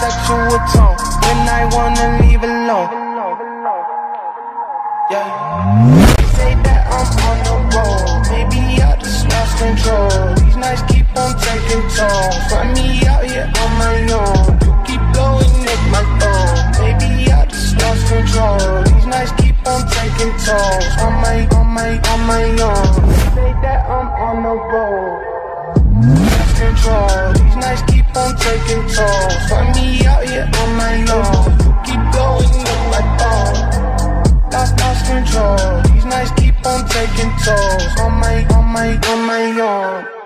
sexual tone when I wanna leave alone. Yeah. They say that I'm on the road, maybe I just lost control. These nights keep on taking tolls. Find me out here on my own. You keep blowing at my phone. Maybe I just lost control. These nights keep on taking tolls. On my, on my, on my own. They say that I'm on the road. Lost control. These nights keep on taking soul. Find me out here on my own. Keep blowing up my phone. Lost, lost control. These nights keep on taking tolls. On my, on my, on my own.